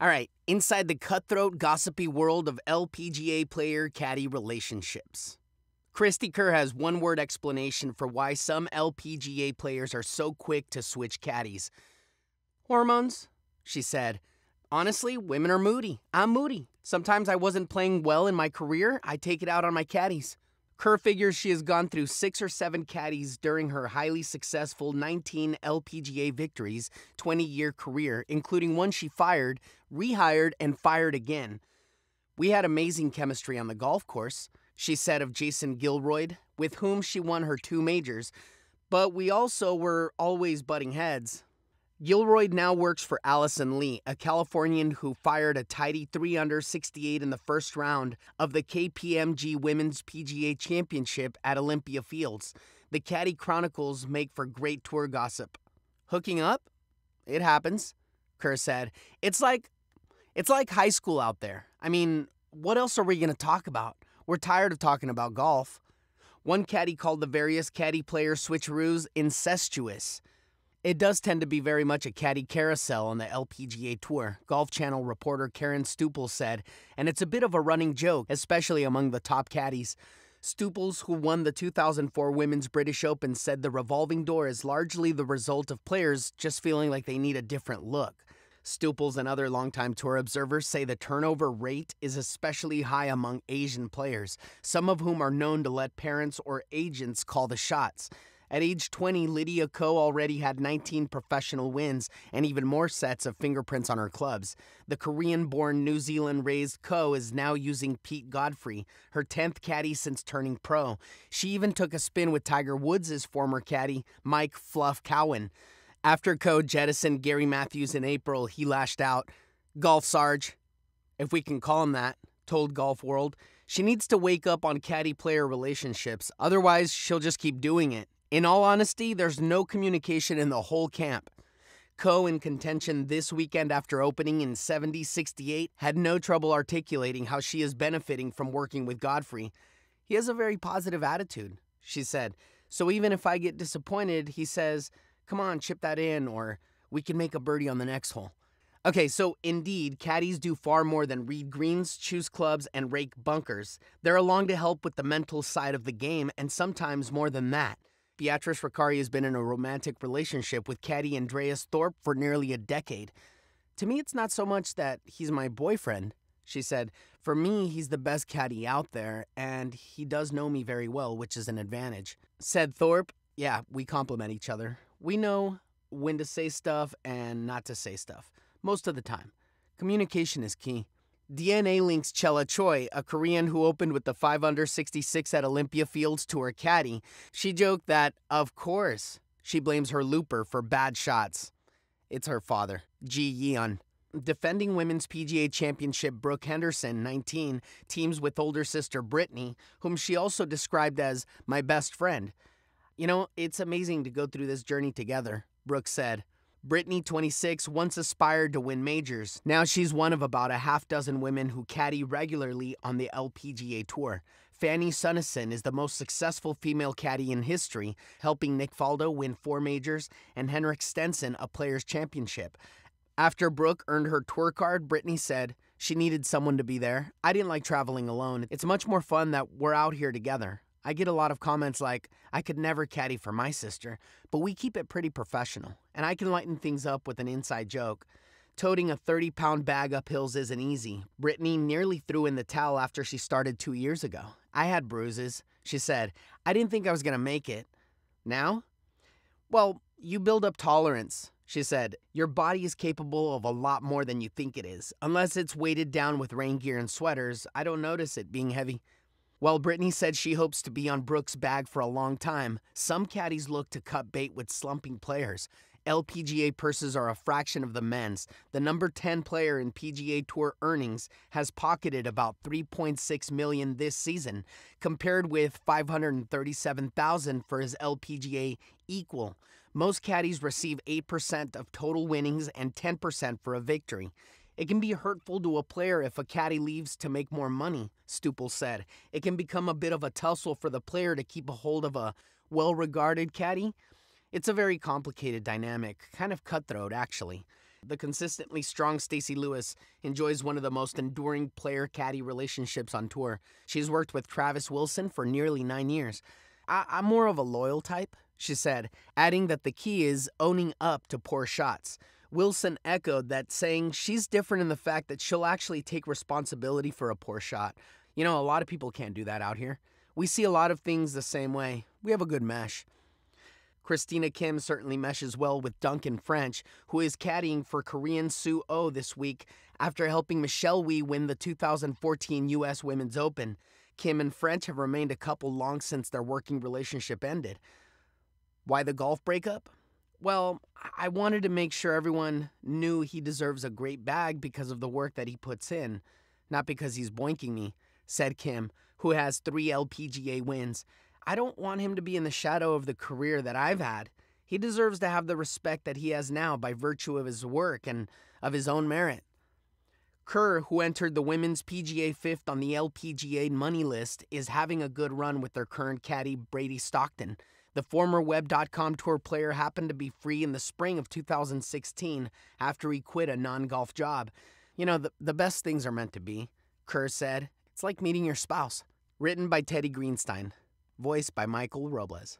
All right, inside the cutthroat, gossipy world of LPGA player caddy relationships. Cristie Kerr has one word explanation for why some LPGA players are so quick to switch caddies. Hormones, she said. Honestly, women are moody. I'm moody. Sometimes I wasn't playing well in my career, I take it out on my caddies. Kerr figures she has gone through six or seven caddies during her highly successful 19 LPGA victories, 20 year career, including one she fired, rehired, and fired again. We had amazing chemistry on the golf course, she said of Jason Gilroyed, with whom she won her two majors, but we also were always butting heads. Gilroyed now works for Alison Lee, a Californian who fired a tidy 3 under 68 in the first round of the KPMG Women's PGA Championship at Olympia Fields. The Caddy Chronicles make for great tour gossip. Hooking up? It happens, Kerr said. It's like it's like high school out there. I mean, what else are we going to talk about? We're tired of talking about golf. One caddy called the various caddy player switcheroos incestuous. It does tend to be very much a caddy carousel on the LPGA Tour, Golf Channel reporter Karen Stupples said, and it's a bit of a running joke, especially among the top caddies. Stupples, who won the 2004 Women's British Open, said the revolving door is largely the result of players just feeling like they need a different look. Stupples and other longtime tour observers say the turnover rate is especially high among Asian players, some of whom are known to let parents or agents call the shots. At age 20, Lydia Ko already had 19 professional wins and even more sets of fingerprints on her clubs. The Korean born New Zealand raised Ko is now using Pete Godfrey, her 10th caddy since turning pro. She even took a spin with Tiger Woods' former caddy, Mike Fluff Cowan. After Ko jettisoned Gary Matthews in April, he lashed out, Golf Sarge, if we can call him that, told Golf World. She needs to wake up on caddy player relationships, otherwise, she'll just keep doing it. In all honesty, there's no communication in the whole camp. Ko in contention this weekend after opening in 70 68 had no trouble articulating how she is benefiting from working with Godfrey. He has a very positive attitude, she said. So even if I get disappointed, he says, Come on, chip that in, or we can make a birdie on the next hole. Okay, so indeed, caddies do far more than read greens, choose clubs, and rake bunkers. They're along to help with the mental side of the game, and sometimes more than that. Beatriz Recari has been in a romantic relationship with caddy Andreas Thorpe for nearly a decade. To me, it's not so much that he's my boyfriend, she said. For me, he's the best caddy out there, and he does know me very well, which is an advantage. Said Thorpe, Yeah, we compliment each other. We know when to say stuff and not to say stuff, most of the time. Communication is key. DNA links Chella Choi, a Korean who opened with the 5 under 66 at Olympia Fields to her caddy. She joked that, of course, she blames her looper for bad shots. It's her father, Ji Yeon. Defending Women's PGA Championship Brooke Henderson, 19, teams with older sister Brittany, whom she also described as my best friend. You know, it's amazing to go through this journey together, Brooke said. Brittany, 26, once aspired to win majors. Now she's one of about a half dozen women who caddy regularly on the LPGA Tour. Fanny Sunesson is the most successful female caddy in history, helping Nick Faldo win four majors and Henrik Stenson a Players' Championship. After Brooke earned her tour card, Brittany said she needed someone to be there. I didn't like traveling alone. It's much more fun that we're out here together. I get a lot of comments like, I could never caddy for my sister, but we keep it pretty professional, and I can lighten things up with an inside joke. Toting a 30 pound bag up hills isn't easy. Brittany nearly threw in the towel after she started two years ago. I had bruises. She said, I didn't think I was going to make it. Now? Well, you build up tolerance. She said, Your body is capable of a lot more than you think it is. Unless it's weighted down with rain gear and sweaters, I don't notice it being heavy. While Brittany said she hopes to be on Brooke's bag for a long time, some caddies look to cut bait with slumping players. LPGA purses are a fraction of the men's. The number 10 player in PGA Tour earnings has pocketed about 3.6 million this season, compared with 537,000 for his LPGA equal. Most caddies receive 8% of total winnings and 10% for a victory. It can be hurtful to a player if a caddy leaves to make more money, Stupples said. It can become a bit of a tussle for the player to keep a hold of a well regarded caddy. It's a very complicated dynamic, kind of cutthroat, actually. The consistently strong Stacey Lewis enjoys one of the most enduring player caddy relationships on tour. She's worked with Travis Wilson for nearly nine years. I- I'm more of a loyal type, she said, adding that the key is owning up to poor shots. Wilson echoed that, saying she's different in the fact that she'll actually take responsibility for a poor shot. You know, a lot of people can't do that out here. We see a lot of things the same way. We have a good mesh. Christina Kim certainly meshes well with Duncan French, who is caddying for Korean Su Oh this week after helping Michelle Wie win the 2014 U.S. Women's Open. Kim and French have remained a couple long since their working relationship ended. Why the golf breakup? Well, I wanted to make sure everyone knew he deserves a great bag because of the work that he puts in, not because he's boinking me, said Kim, who has three LPGA wins. I don't want him to be in the shadow of the career that I've had. He deserves to have the respect that he has now by virtue of his work and of his own merit. Kerr, who entered the women's PGA fifth on the LPGA money list, is having a good run with their current caddy, Brady Stockton. The former Web.com Tour player happened to be free in the spring of 2016 after he quit a non golf job. You know, the, the best things are meant to be, Kerr said. It's like meeting your spouse. Written by Teddy Greenstein. Voiced by Michael Robles.